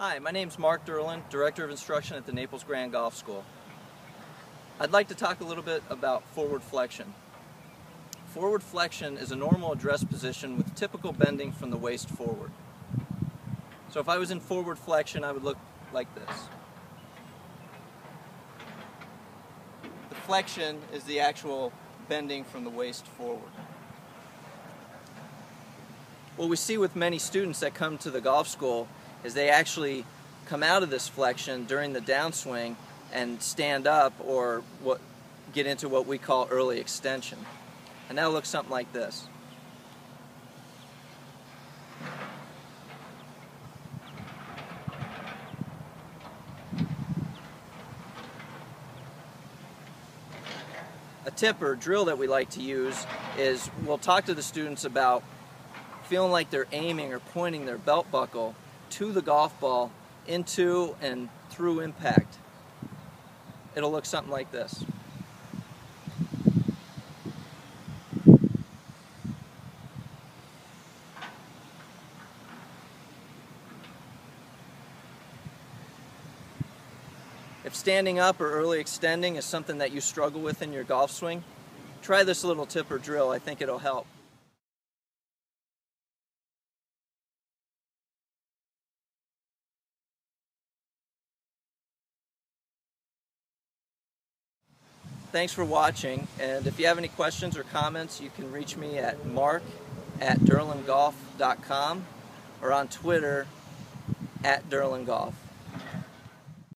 Hi, my name is Mark Durland, Director of Instruction at the Naples Grande Golf School. I'd like to talk a little bit about forward flexion. Forward flexion is a normal address position with typical bending from the waist forward. So if I was in forward flexion, I would look like this. The flexion is the actual bending from the waist forward. What we see with many students that come to the golf school is they actually come out of this flexion during the downswing and stand up or what get into what we call early extension. And that looks something like this. A tip or drill that we like to use is we'll talk to the students about feeling like they're aiming or pointing their belt buckle to the golf ball into and through impact. It'll look something like this. If standing up or early extending is something that you struggle with in your golf swing, try this little tip or drill. I think it'll help. Thanks for watching, and if you have any questions or comments, you can reach me at mark at durlandgolf.com or on Twitter at durlandgolf.